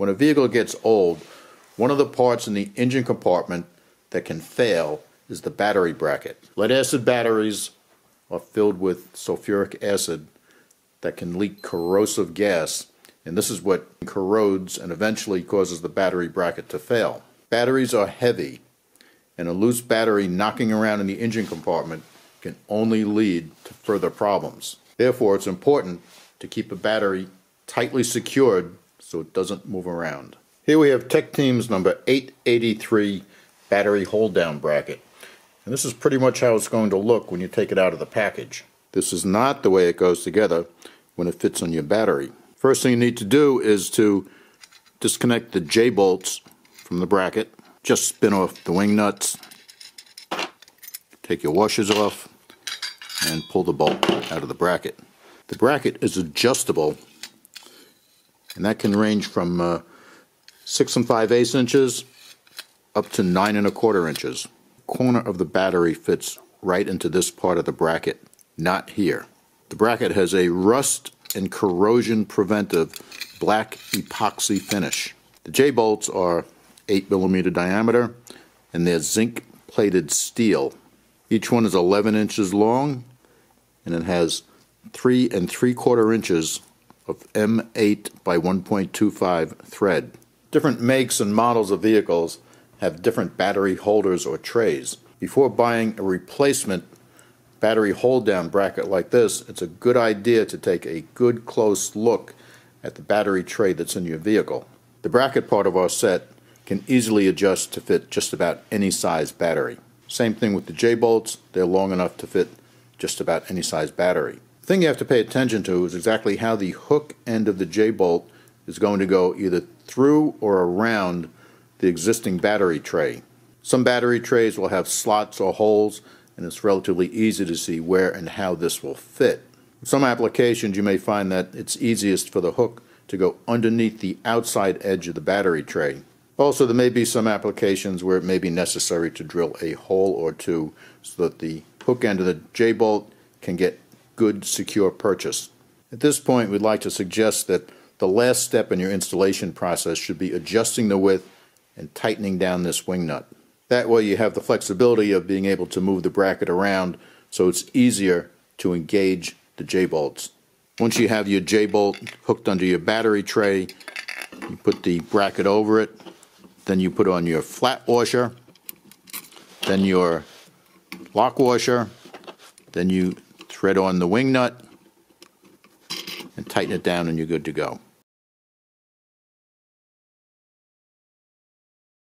When a vehicle gets old, one of the parts in the engine compartment that can fail is the battery bracket. Lead acid batteries are filled with sulfuric acid that can leak corrosive gas, and this is what corrodes and eventually causes the battery bracket to fail. Batteries are heavy, and a loose battery knocking around in the engine compartment can only lead to further problems. Therefore, it's important to keep a battery tightly secured so it doesn't move around. Here we have Tech Team's number 883 battery hold down bracket. And this is pretty much how it's going to look when you take it out of the package. This is not the way it goes together when it fits on your battery. First thing you need to do is to disconnect the J-bolts from the bracket. Just spin off the wing nuts, take your washers off, and pull the bolt out of the bracket. The bracket is adjustable, and that can range from uh, 6 and 5 eighths inches up to 9 and a quarter inches. Corner of the battery fits right into this part of the bracket, not here. The bracket has a rust and corrosion preventive black epoxy finish. The J-bolts are 8 millimeter diameter and they're zinc plated steel. Each one is 11 inches long and it has 3 and 3 quarter inches of M8 by 1.25 thread. Different makes and models of vehicles have different battery holders or trays. Before buying a replacement battery hold down bracket like this, it's a good idea to take a good close look at the battery tray that's in your vehicle. The bracket part of our set can easily adjust to fit just about any size battery. Same thing with the J-bolts, they're long enough to fit just about any size battery. Thing you have to pay attention to is exactly how the hook end of the J-bolt is going to go either through or around the existing battery tray. Some battery trays will have slots or holes and it's relatively easy to see where and how this will fit. In some applications you may find that it's easiest for the hook to go underneath the outside edge of the battery tray. Also, there may be some applications where it may be necessary to drill a hole or two so that the hook end of the J-bolt can get good secure purchase. At this point, we'd like to suggest that the last step in your installation process should be adjusting the width and tightening down this wing nut. That way you have the flexibility of being able to move the bracket around so it's easier to engage the J-bolts. Once you have your J-bolt hooked under your battery tray, you put the bracket over it, then you put on your flat washer, then your lock washer, then you thread on the wing nut and tighten it down and you're good to go.